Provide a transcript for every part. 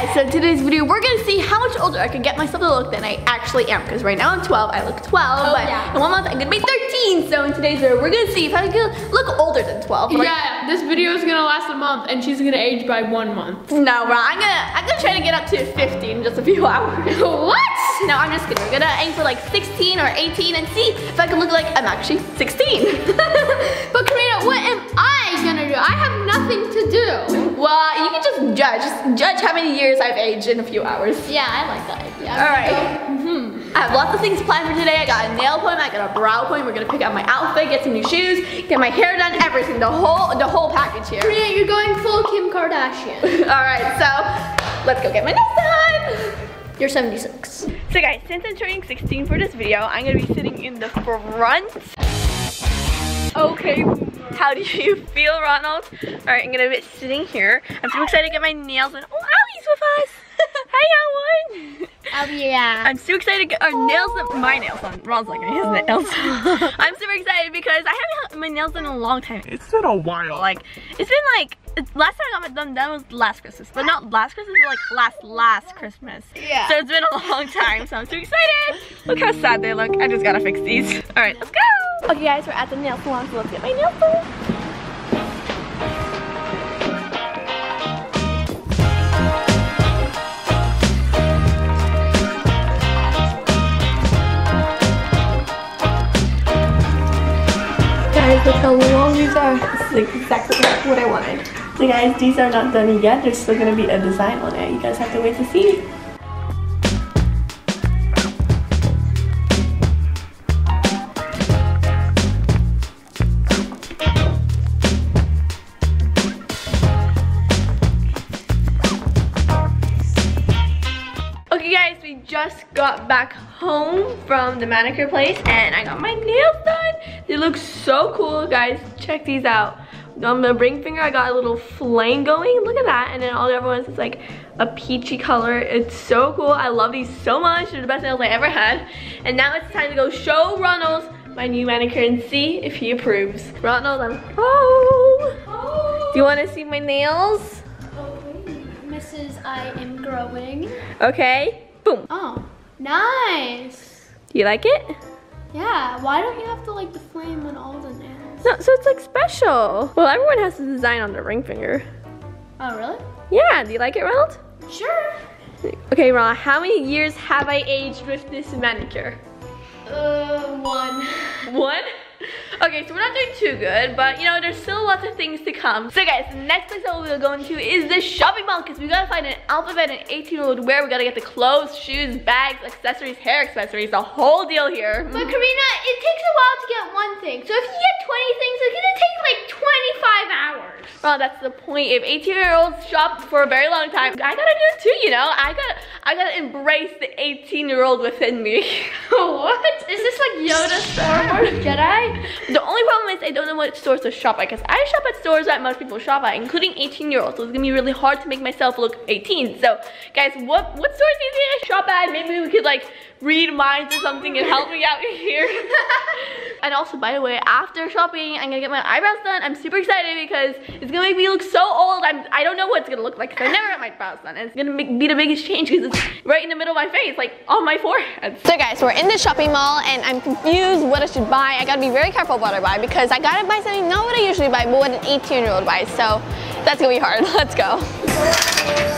guys, so today's video, we're gonna see how much older I can get myself to look than I actually am. Because right now I'm 12, I look 12, oh, but yeah. in one month I'm gonna be 13. So in today's video, we're gonna see if I can look older than 12. Like, yeah, this video is gonna last a month and she's gonna age by one month. No, bro, I'm gonna, I'm gonna try to get up to 15 in just a few hours. what? No, I'm just kidding. We're gonna aim for like 16 or 18 and see if I can look like I'm actually 16. but Karina, what am I gonna do? I have nothing to do. Well, you can just judge. Just judge how many years I've aged in a few hours. Yeah, I like that idea. All right. Mm -hmm. I have lots of things planned for today. I got a nail appointment, I got a brow appointment. We're gonna pick out my outfit, get some new shoes, get my hair done, everything. The whole, the whole package here. Karina, you're going full Kim Kardashian. All right, so let's go get my nails done. You're 76. So guys, since I'm turning 16 for this video, I'm gonna be sitting in the front. Okay, how do you feel, Ronald? All right, I'm gonna be sitting here. I'm so excited to get my nails done. Oh, Allie's with us. Hi, Alan. Oh yeah. I'm so excited to get our nails done. My nails done. Ron's like his nails. I'm super excited because I haven't had my nails done in a long time. It's been a while. Like, it's been like, last time I got my done done was last Christmas. But not last Christmas, but like last, last Christmas. Yeah. So it's been a long time, so I'm too excited. Look how sad they look. I just gotta fix these. All right, let's go. Okay guys, we're at the nail salon, so let's get my nails done. Guys, look how long these are. This is exactly what I wanted. So guys, these are not done yet. There's still gonna be a design on it. You guys have to wait to see. Got back home from the manicure place and I got my nails done. They look so cool, guys. Check these out. On the ring finger, I got a little flame going. Look at that. And then all the other ones is like a peachy color. It's so cool. I love these so much. They're the best nails I ever had. And now it's time to go show Ronald my new manicure and see if he approves. Ronald, I'm home. Oh. Do you want to see my nails? Mrs. I am growing. Okay. Boom. Oh, nice. Do you like it? Yeah, why don't you have to like the flame on all the nails? No, so it's like special. Well, everyone has to design on the ring finger. Oh, really? Yeah, do you like it, Ronald? Sure. Okay, Ronald, how many years have I aged with this manicure? Uh, one. One? Okay, so we're not doing too good, but you know, there's still lots of things to come. So guys, the next place that we'll go into is the shopping mall because we gotta find an outfit that an 18 year old wear. We gotta get the clothes, shoes, bags, accessories, hair accessories, the whole deal here. But Karina, it takes a while to get one thing. So if you get 20 things, it's gonna take like 25 hours. Well, that's the point. If 18 year olds shop for a very long time, I gotta do it too, you know? I gotta, I gotta embrace the 18 year old within me. what? Is like Yoda Star Wars Jedi? The only problem is I don't know what stores to shop at because I shop at stores that most people shop at, including 18 year olds. So it's gonna be really hard to make myself look 18. So guys, what, what stores do you think I shop at? Maybe we could like read minds or something and help me out here. and also, by the way, after shopping, I'm gonna get my eyebrows done. I'm super excited because it's gonna make me look so old. I'm, I don't know what it's gonna look like because I never got my brows done. And it's gonna make, be the biggest change because it's right in the middle of my face, like on my forehead. So guys, we're in the shopping mall and I'm confused what I should buy. I gotta be very careful what I buy because I gotta buy something not what I usually buy, but what an 18 year old buys. So that's gonna be hard. Let's go.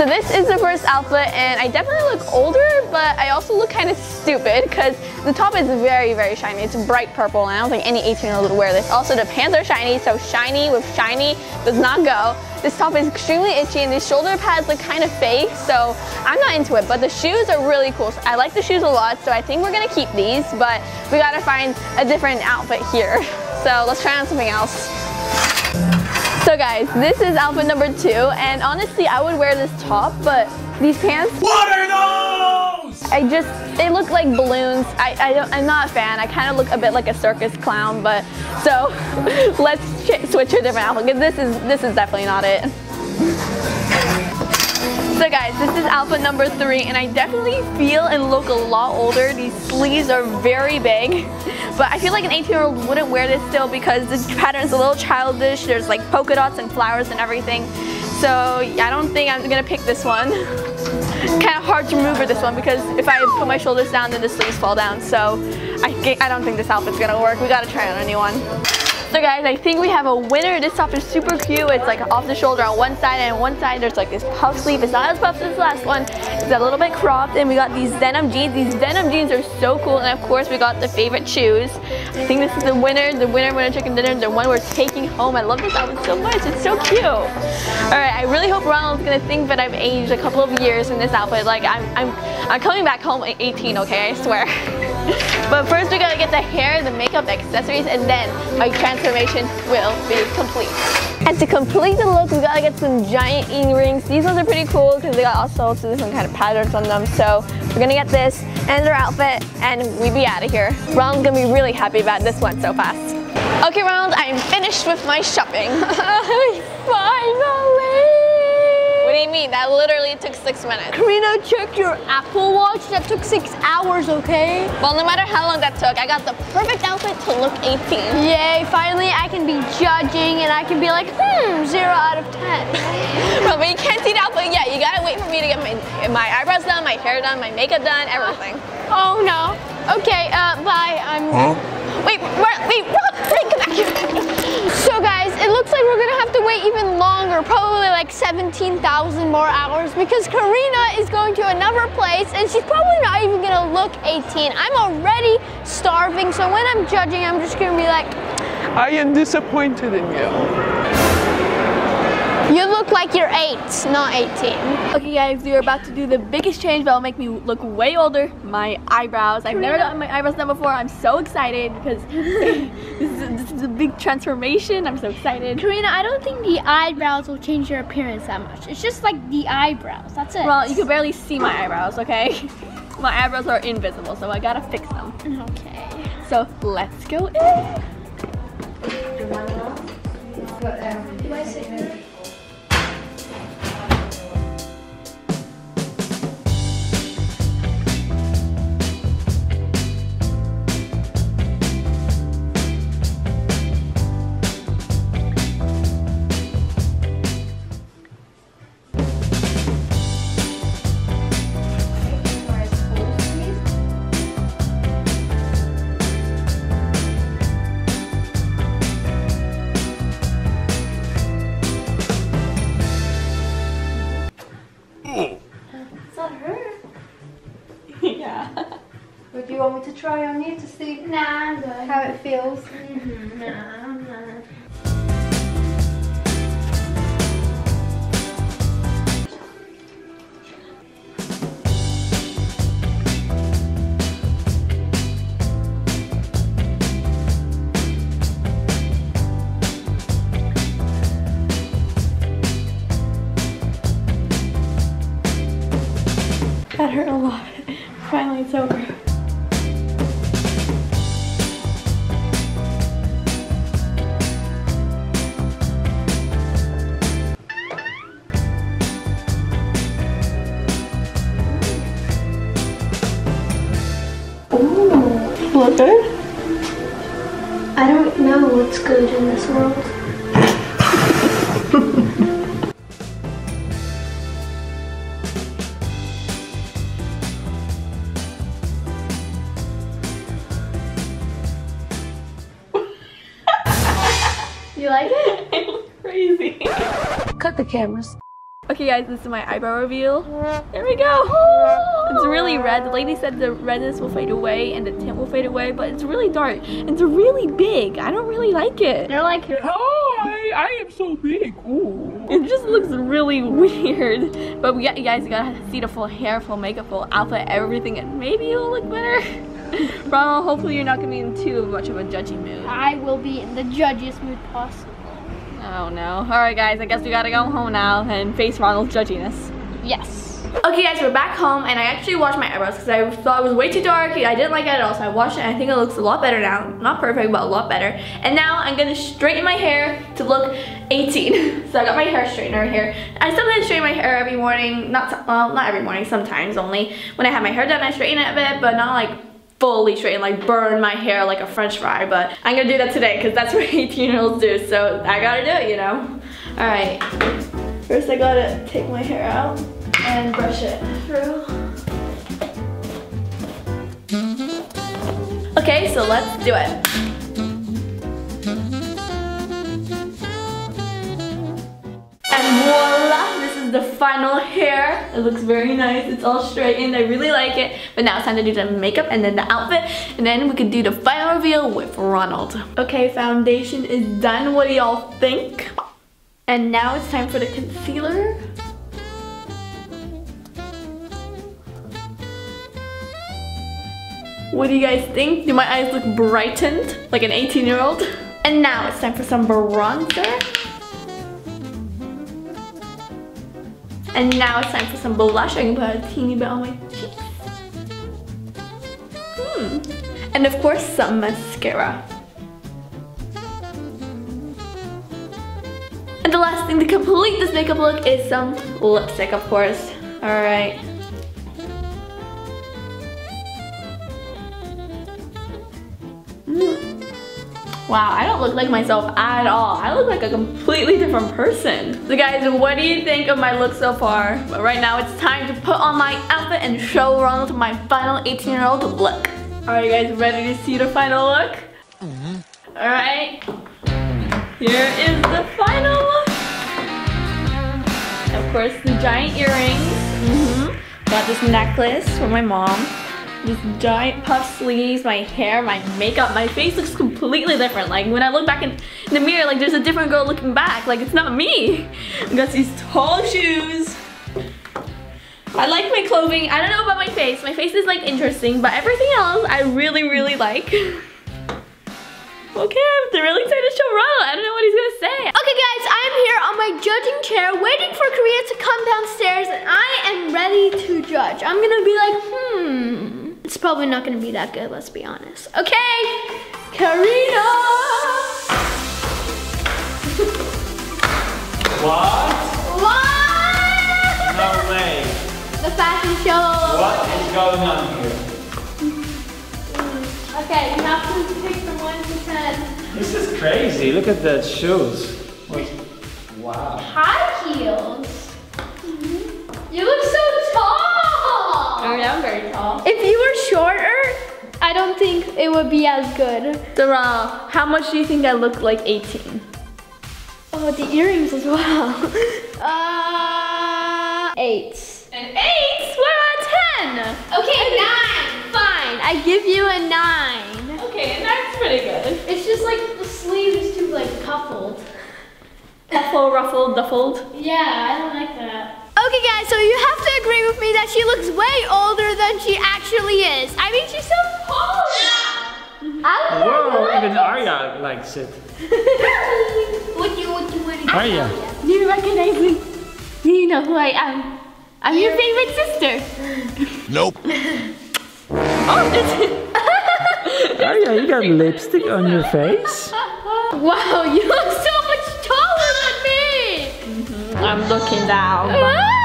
So this is the first outfit and I definitely look older, but I also look kind of stupid because the top is very, very shiny. It's bright purple and I don't think any 18 year old would wear this. Also the pants are shiny, so shiny with shiny does not go. This top is extremely itchy and these shoulder pads look kind of fake, so I'm not into it, but the shoes are really cool. I like the shoes a lot, so I think we're gonna keep these, but we gotta find a different outfit here. So let's try on something else. So guys, this is outfit number two, and honestly, I would wear this top, but these pants. What are those? I just, they look like balloons. I, I don't, I'm not a fan. I kind of look a bit like a circus clown, but so let's switch to a different outfit because this is, this is definitely not it. So guys, this is outfit number three, and I definitely feel and look a lot older. These sleeves are very big, but I feel like an 18 year old wouldn't wear this still because the pattern's a little childish. There's like polka dots and flowers and everything. So I don't think I'm gonna pick this one. kind of hard to maneuver this one because if I put my shoulders down, then the sleeves fall down. So I, I don't think this outfit's gonna work. We gotta try on a new one. So guys, I think we have a winner. This top is super cute. It's like off the shoulder on one side and on one side there's like this puff sleeve. It's not as puffed as the last one. It's a little bit cropped and we got these denim jeans. These denim jeans are so cool and of course we got the favorite shoes. I think this is the winner, the winner, winner chicken dinner, the one we're taking home. I love this outfit so much. It's so cute. All right, I really hope Ronald's gonna think that I've aged a couple of years in this outfit. Like I'm, I'm, I'm coming back home at 18, okay, I swear. but first we gotta get the hair, the makeup, the accessories, and then my transformation will be complete. And to complete the look, we gotta get some giant earrings. These ones are pretty cool because they got all sorts of different kind of patterns on them. So we're gonna get this and their outfit and we be out of here. Ronald's gonna be really happy about this one so fast. Okay, Ronald, I'm finished with my shopping. Finally! What do you mean? That literally took six minutes. Karina, check your Apple Watch. That took six hours, okay? Well, no matter how long that took, I got the perfect outfit to look 18. Yay, finally I can be judging and I can be like, hmm, zero out of 10. Bro, but you can't see the outfit yet. You gotta wait for me to get my, my eyebrows done, my hair done, my makeup done, everything. Oh no. Okay, uh, bye. I'm. Huh? Wait, wait even longer, probably like 17,000 more hours because Karina is going to another place and she's probably not even gonna look 18. I'm already starving, so when I'm judging, I'm just gonna be like, I am disappointed in you. You look like you're eight, not 18. Okay guys, we are about to do the biggest change that'll make me look way older. My eyebrows. I've never gotten my eyebrows done before. I'm so excited because this, is a, this is a big transformation. I'm so excited. Karina, I don't think the eyebrows will change your appearance that much. It's just like the eyebrows, that's it. Well, you can barely see my eyebrows, okay? My eyebrows are invisible, so I gotta fix them. Okay. So let's go in. Try on you to see Nah, how it feels? Mm-hmm. Nah, not. That hurt a lot. Finally, it's over. I don't know what's good in this world. You like it? Crazy. Cut the cameras. Okay guys, this is my eyebrow reveal. There we go. Oh. It's really red. The lady said the redness will fade away and the tint will fade away, but it's really dark. It's really big. I don't really like it. They're like, Hi, I am so big. Ooh. It just looks really weird. But we got, you guys gotta see the full hair, full makeup, full outfit, everything, and maybe it'll look better. Ronald, hopefully you're not gonna be in too much of a judgy mood. I will be in the judgiest mood possible. Oh no. Alright guys, I guess we gotta go home now and face Ronald's judginess. Yes. Okay guys, we're back home and I actually washed my eyebrows because I thought it was way too dark. I didn't like it at all, so I washed it and I think it looks a lot better now. Not perfect, but a lot better. And now I'm gonna straighten my hair to look 18. so I got my hair straightener here. I sometimes straighten my hair every morning. Not, well, not every morning, sometimes only. When I have my hair done, I straighten it a bit, but not like fully straighten, like burn my hair like a french fry. But I'm gonna do that today because that's what 18 year olds do. So I gotta do it, you know. All right. First I gotta take my hair out and brush it through. Okay, so let's do it. And voila, this is the final hair. It looks very nice. It's all straightened. I really like it. But now it's time to do the makeup and then the outfit. And then we can do the final reveal with Ronald. Okay, foundation is done. What do y'all think? And now it's time for the concealer. What do you guys think? Do my eyes look brightened like an 18 year old? And now it's time for some bronzer. And now it's time for some blush. I can put a teeny bit on my cheeks. Hmm. And of course some mascara. And the last thing to complete this makeup look is some lipstick, of course. Alright. Wow, I don't look like myself at all. I look like a completely different person. So guys, what do you think of my look so far? But right now it's time to put on my outfit and show Ronald my final 18 year old look. Are you guys ready to see the final look? Alright. Here is the final look. Of course, the giant earrings. Mm -hmm. Got this necklace from my mom. This giant puff sleeves, my hair, my makeup, my face looks completely different. Like when I look back in, in the mirror, like there's a different girl looking back. Like it's not me. I got these tall shoes. I like my clothing. I don't know about my face. My face is like interesting, but everything else I really, really like. Okay, I'm really excited to show Ronald. I don't know what he's gonna say. Okay guys, I am here on my judging chair waiting for Karina to come downstairs and I am ready to judge. I'm gonna be like, it's probably not gonna be that good, let's be honest. Okay, Karina! What? What? No way. The fashion show. What is going on here? Okay, you have to pick from 1 to 10. This is crazy. Look at the shoes. What? Wow. High heels? Mm-hmm. You look so Oh I'm very tall. If you were shorter, I don't think it would be as good. Dara, how much do you think I look like 18? Oh, the earrings as well. uh, eight. An eight? What about 10? Okay, nine. Fine, I give you a nine. Okay, and that's pretty good. It's just like the sleeve is too like coupled. Ruffle, ruffled, duffled. Yeah, I don't like that. Okay guys, so you have to agree with me that she looks way older than she actually is. I mean, she's so tall now. I don't Whoa, know. even Aria likes it. What you, what you, what you? Aria. Do you recognize me? Do you know who I am? I'm your favorite sister. Nope. Oh, it's Aria, you got lipstick on your face? Wow, you look so much taller than me. I'm looking down.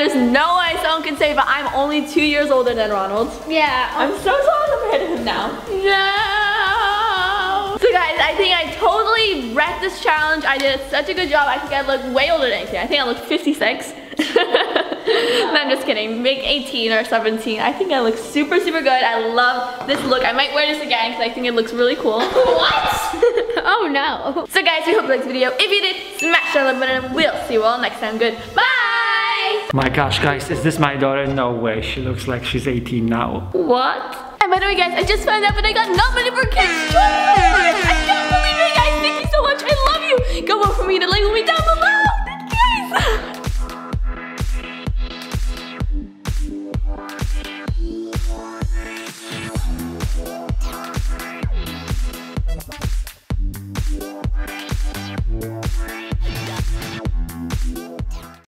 There's no way someone can say, but I'm only two years older than Ronald. Yeah. I'm so tall compared to him now. No. So guys, I think I totally wrecked this challenge. I did such a good job. I think I look way older than 18. I think I look 56. no, I'm just kidding. Make 18 or 17. I think I look super, super good. I love this look. I might wear this again because I think it looks really cool. What? oh no. So guys, we hope you liked this video. If you did, smash that like button and we'll see you all next time. Goodbye. My gosh, guys, is this my daughter? No way. She looks like she's 18 now. What? And by the way, guys, I just found out that I got nominated for Kids' Choice Awards. I can't believe it, guys. Thank you so much. I love you. Go vote for me The link will be down below. Thank you, guys.